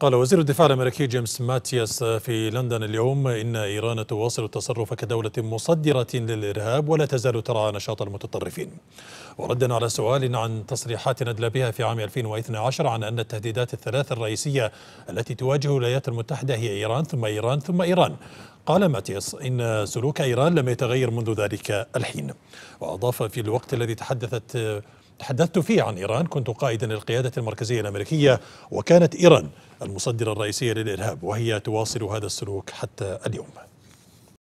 قال وزير الدفاع الأمريكي جيمس ماتياس في لندن اليوم إن إيران تواصل التصرف كدولة مصدرة للإرهاب ولا تزال ترعى نشاط المتطرفين. وردا على سؤال عن تصريحات ندل بها في عام 2012 عن أن التهديدات الثلاث الرئيسية التي تواجه الولايات المتحدة هي إيران ثم إيران ثم إيران. قال ماتياس إن سلوك إيران لم يتغير منذ ذلك الحين. وأضاف في الوقت الذي تحدثت تحدثت فيه عن إيران كنت قائدا للقيادة المركزية الأمريكية وكانت إيران المصدر الرئيسية للإرهاب وهي تواصل هذا السلوك حتى اليوم.